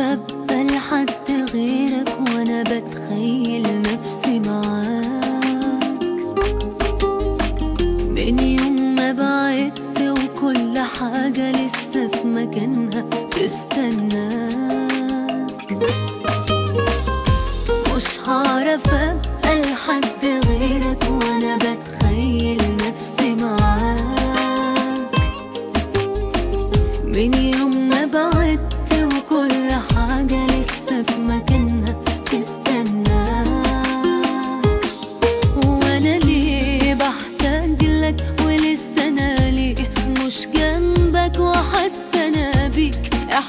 ببل حد غيرك وأنا بتخيل نفسي معاك؟ من يوم ما بعدت وكل حاجة لسه في مكانها تستنى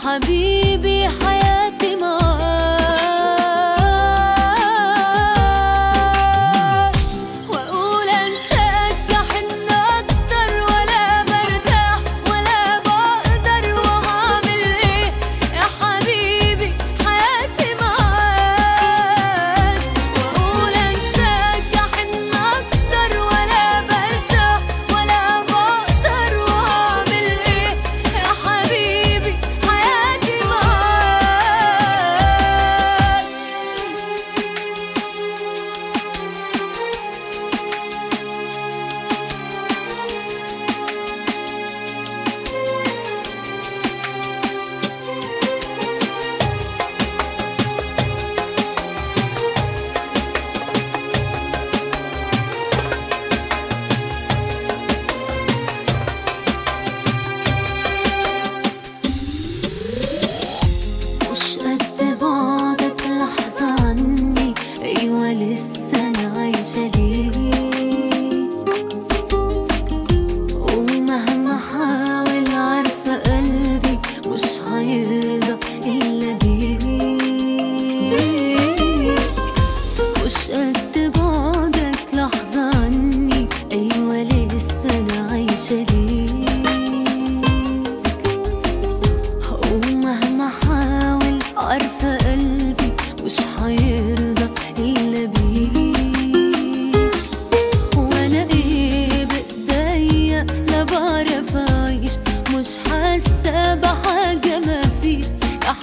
habibi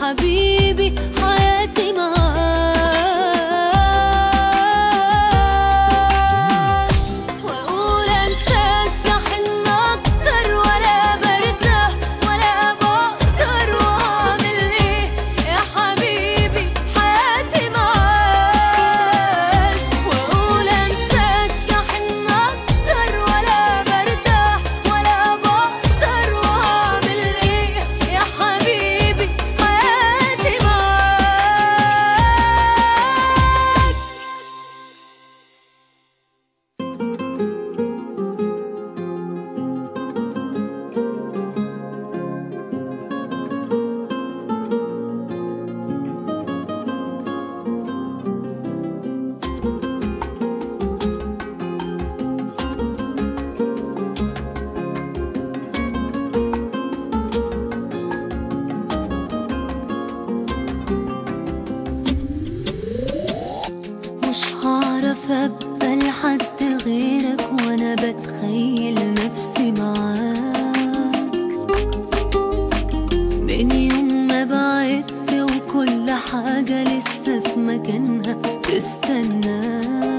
حبيبي حياتي حاجة لسه في مكانها. تستناك